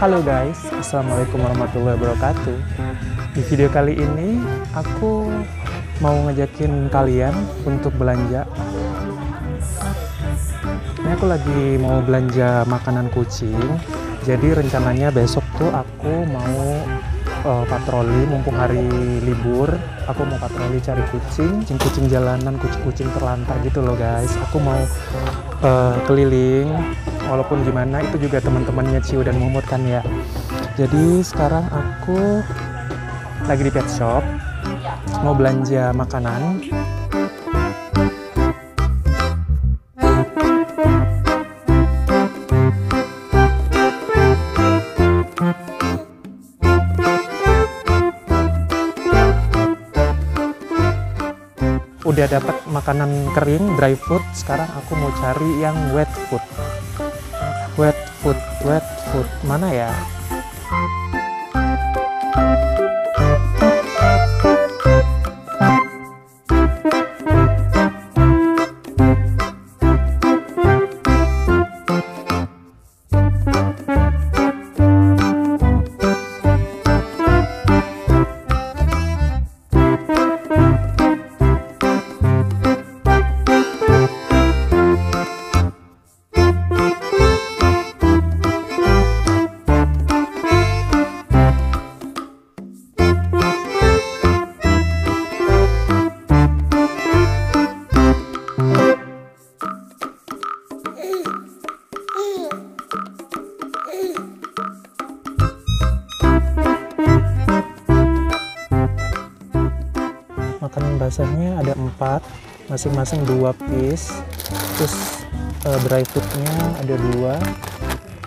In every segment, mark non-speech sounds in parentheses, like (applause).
Halo guys, Assalamualaikum warahmatullahi wabarakatuh. Di video kali ini aku mau ngajakin kalian untuk belanja. Ini aku lagi mau belanja makanan kucing. Jadi rencananya besok tuh aku mau uh, patroli mumpung hari libur. Aku mau patroli cari kucing, kucing-kucing jalanan, kucing-kucing terlantar gitu loh guys. Aku mau uh, keliling walaupun gimana itu juga teman-temannya Ciu dan Mumut kan ya. Jadi sekarang aku lagi di pet shop mau belanja makanan udah dapat makanan kering dry food sekarang aku mau cari yang wet food. Wet food wet food. Mana ya makanan basahnya ada empat masing-masing dua piece. Terus uh, dry foodnya ada dua.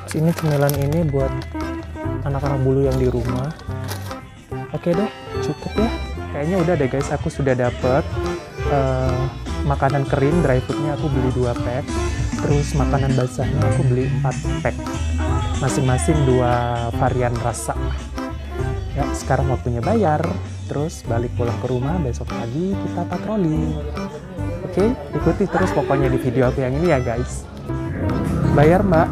Terus ini cemilan ini buat anak-anak bulu yang di rumah. Oke deh cukup ya. Kayaknya udah deh guys aku sudah dapet uh, makanan kering dry foodnya aku beli dua pack. Terus makanan basahnya aku beli empat pack. Masing-masing dua varian rasa. Ya sekarang waktunya bayar terus balik pulang ke rumah besok pagi kita patroli. Oke ikuti terus pokoknya di video aku yang ini ya guys. Bayar mbak.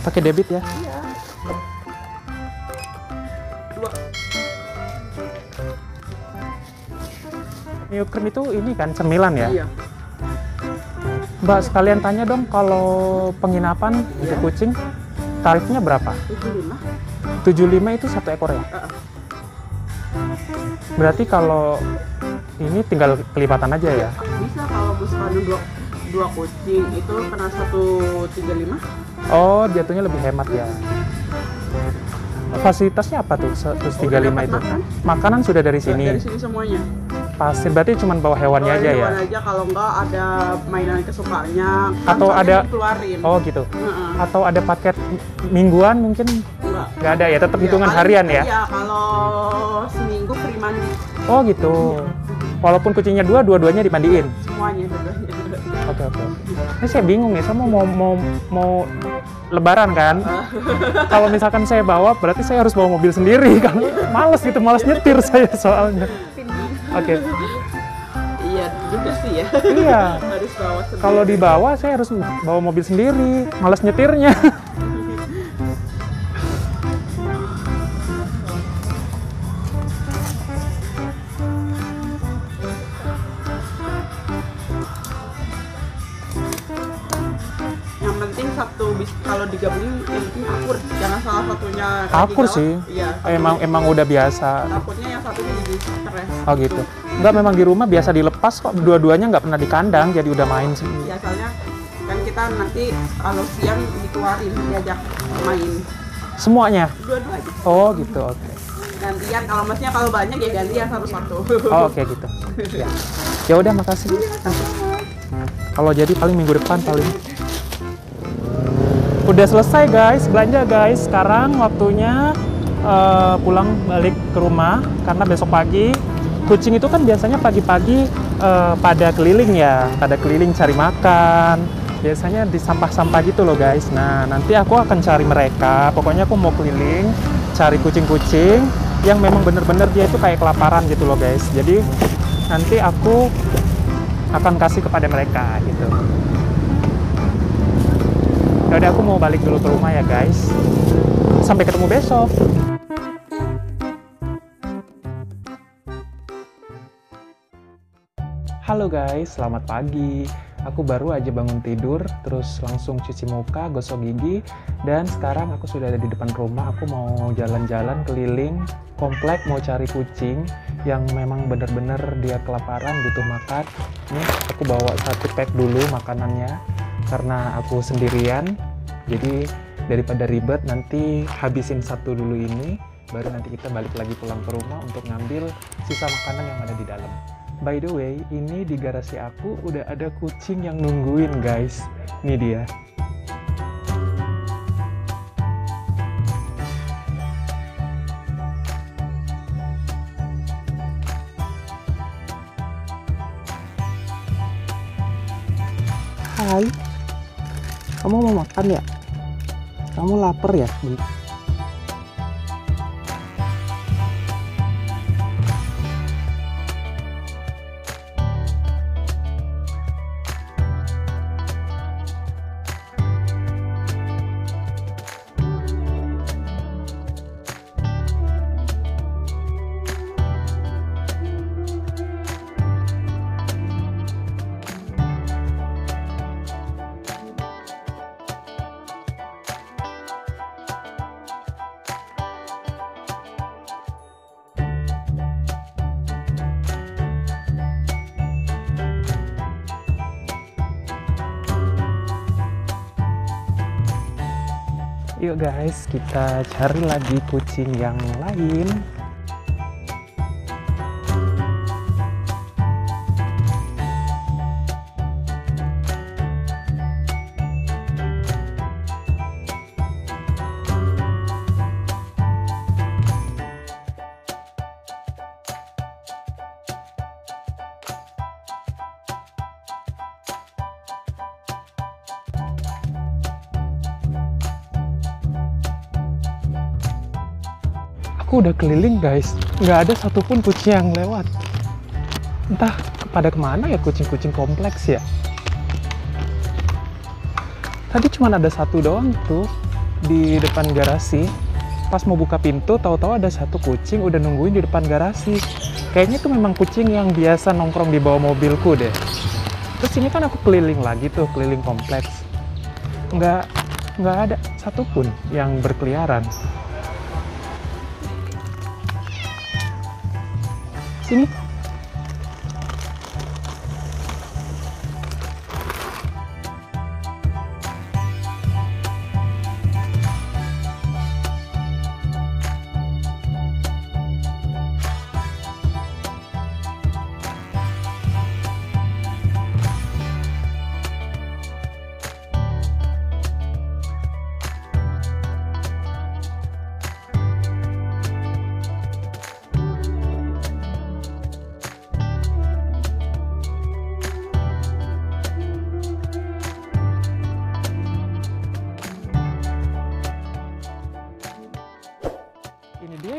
Pakai debit ya New cream itu ini kan cemilan ya iya mbak sekalian tanya dong kalau penginapan untuk Iya. kucing tarifnya berapa tujuh lima 75 itu satu ekor ya Heeh. berarti kalau ini tinggal kelipatan aja ya bisa kalau misalkan dua dua kucing itu kena satu tiga lima Oh, jatuhnya lebih hemat ya. Fasilitasnya apa tuh? 135 dapat itu. makan. Makanan sudah dari sini. dari sini semuanya Pasir berarti cuma bawa hewannya Bawa aja ya. hewan aja kalau enggak ada mainan kesukaannya kan Atau ada- dikeluarin Oh, gitu. Heeh. Atau ada paket mingguan mungkin enggak nggak ada ya, tetap Iya, hitungan paling harian ya. Iya, kalau seminggu free mandi Oh, gitu. Walaupun kucingnya dua, dua-duanya dimandiin. semuanya dua-duanya. Oke, oke. Ini saya bingung nih, saya mau mau mau, mau lebaran kan. (laughs) Kalau misalkan saya bawa, berarti saya harus bawa mobil sendiri kan. Males gitu, males nyetir saya soalnya. Oke. Iya juga sih ya. Iya. Harus bawa sendiri. Kalau dibawa saya harus bawa mobil sendiri, males nyetirnya. (laughs) penting satu bis kalau digabungin yang penting akur jangan salah satunya Akur gawat. sih. iya Emang emang udah biasa. takutnya yang satunya jadi stres Oh gitu. Enggak memang di rumah biasa dilepas kok. Dua-duanya nggak pernah di kandang, jadi udah main sih. biasanya kan kita nanti kalau siang dikeluarin diajak main Semuanya. dua-duanya Oh gitu. Oke. gantian kalau masnya kalau banyak ya gantian satu-satu Oh oke gitu. (laughs) Ya. Ya udah makasih. Kalau jadi paling minggu depan paling. Udah selesai guys, belanja guys. Sekarang waktunya eh, pulang balik ke rumah karena besok pagi kucing itu kan biasanya pagi-pagi eh, pada keliling ya, pada keliling cari makan, biasanya di sampah-sampah gitu loh guys. Nah, nanti aku akan cari mereka. Pokoknya aku mau keliling, cari kucing-kucing yang memang bener-bener dia itu kayak kelaparan gitu loh guys. Jadi nanti aku akan kasih kepada mereka gitu. Ya udah aku mau balik dulu ke rumah ya guys. Sampai ketemu besok. Halo guys, selamat pagi. Aku baru aja bangun tidur, terus langsung cuci muka, gosok gigi, dan sekarang aku sudah ada di depan rumah. Aku mau jalan-jalan keliling komplek, mau cari kucing yang memang benar-benar dia kelaparan, butuh makan. Nih, aku bawa satu pack dulu makanannya, karena aku sendirian. Jadi daripada ribet, nanti habisin satu dulu ini, baru nanti kita balik lagi pulang ke rumah untuk ngambil sisa makanan yang ada di dalam. By the way, ini di garasi aku udah ada kucing yang nungguin guys. Ini dia. Hai, kamu mau makan ya? Kamu lapar ya? Yuk guys, kita cari lagi kucing yang lain. Aku udah keliling guys, nggak ada satupun kucing yang lewat. Entah pada ke mana ya kucing-kucing kompleks ya. Tadi cuma ada satu doang tuh di depan garasi. Pas mau buka pintu, tahu-tahu ada satu kucing udah nungguin di depan garasi. Kayaknya itu memang kucing yang biasa nongkrong di bawah mobilku deh. Terus ini kan aku keliling lagi tuh, keliling kompleks. Nggak, nggak ada satupun yang berkeliaran. Sini.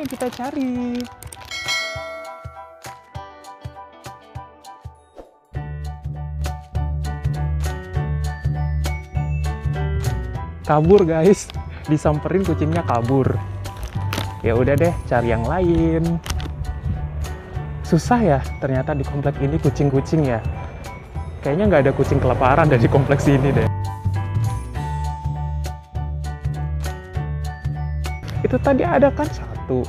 Yang kita cari. Kabur guys, disamperin kucingnya kabur. Ya udah deh, cari yang lain. Susah ya, ternyata di komplek ini kucing-kucing ya. Kayaknya nggak ada kucing kelaparan dari kompleks ini deh. itu tadi ada kan satu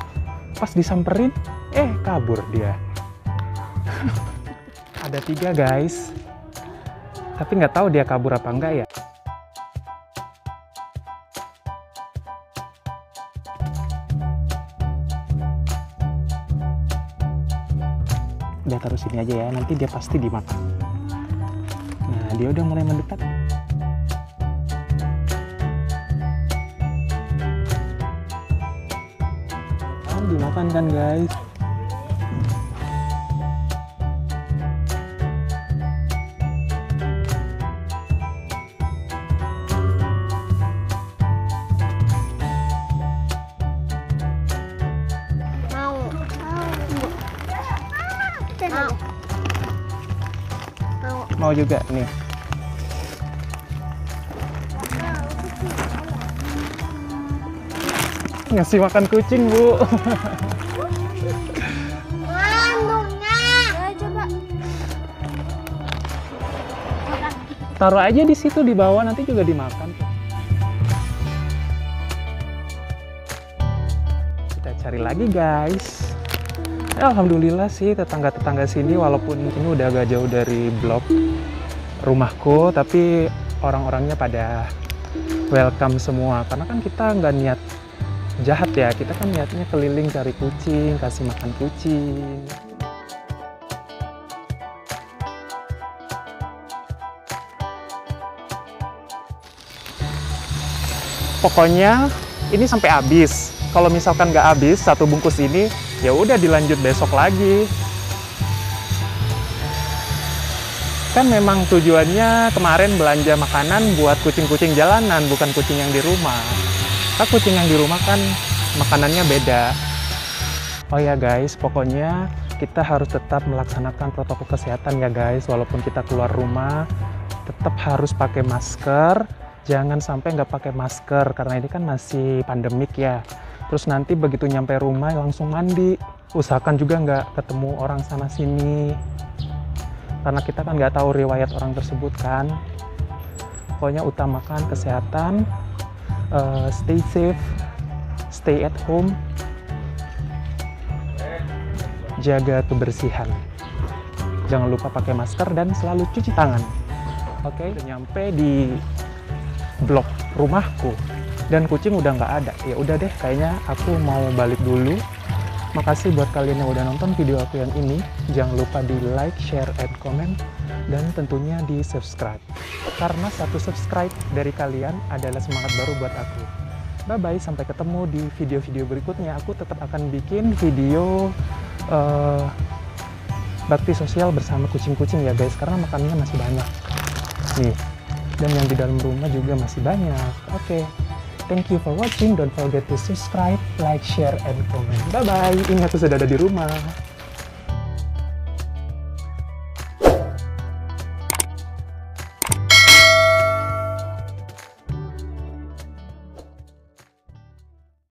pas disamperin eh kabur dia. (laughs) Ada tiga guys. Tapi nggak tahu dia kabur apa enggak ya. Udah taruh sini aja ya nanti dia pasti dimakan nah dia udah mulai mendekat makan kan guys. Mau. Juga nih. Ngasih makan kucing bu. (laughs) Taruh aja di situ di bawah nanti juga dimakan. Kita cari lagi, guys. Ya, Alhamdulillah sih tetangga-tetangga sini walaupun ini udah agak jauh dari blok rumahku, tapi orang-orangnya pada welcome semua. Karena kan kita nggak niat jahat ya, kita kan niatnya keliling cari kucing, kasih makan kucing. Pokoknya ini sampai habis. Kalau misalkan nggak habis satu bungkus ini, ya udah dilanjut besok lagi. Kan memang tujuannya kemarin belanja makanan buat kucing-kucing jalanan, bukan kucing yang di rumah. Kan kucing yang di rumah kan makanannya beda. Oh ya guys, pokoknya kita harus tetap melaksanakan protokol kesehatan ya guys. Walaupun kita keluar rumah, tetap harus pakai masker. Jangan sampai nggak pakai masker karena ini kan masih pandemik ya. Terus nanti begitu nyampe rumah langsung mandi. Usahakan juga nggak ketemu orang sana sini. Karena kita kan nggak tahu riwayat orang tersebut kan. Pokoknya utamakan kesehatan, eh, stay safe, stay at home, jaga kebersihan. Jangan lupa pakai masker dan selalu cuci tangan. Oke, udah nyampe di blok rumahku dan kucing udah nggak ada. Ya udah deh, kayaknya aku mau balik dulu. Makasih buat kalian yang udah nonton video aku yang ini. Jangan lupa di like, share, and comment, dan tentunya di subscribe. Karena satu subscribe dari kalian adalah semangat baru buat aku. Bye-bye, sampai ketemu di video-video berikutnya. Aku tetap akan bikin video eh, bakti sosial bersama kucing-kucing ya guys, karena makanannya masih banyak. Nih, dan yang di dalam rumah juga masih banyak. Oke, thank you for watching. Don't forget to subscribe, like, share, and comment. Bye-bye. Ini aku sudah ada di rumah.